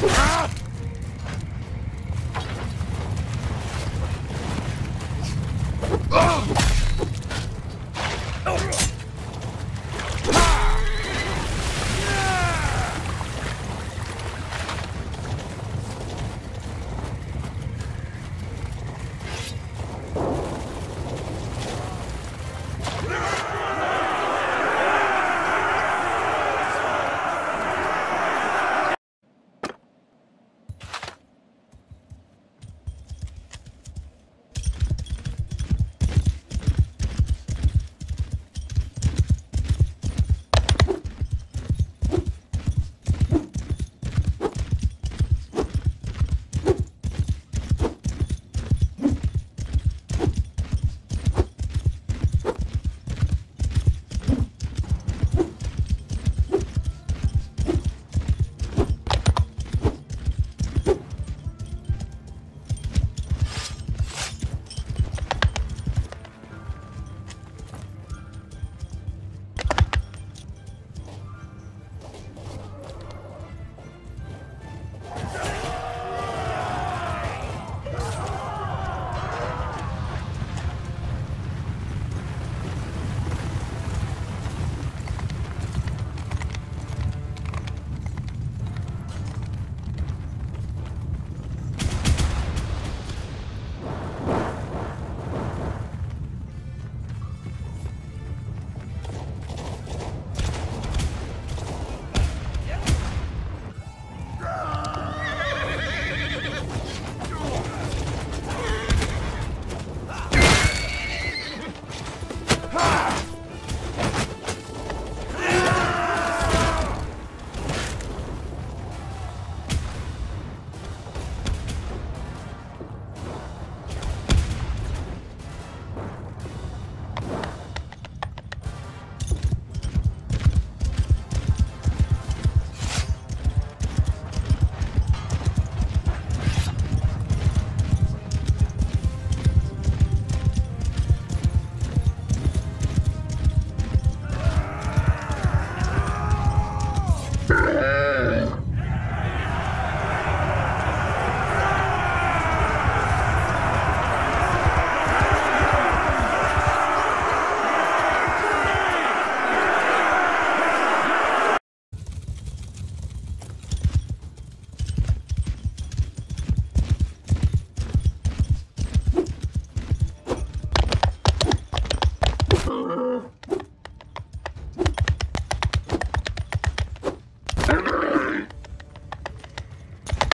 Ah! Yeah.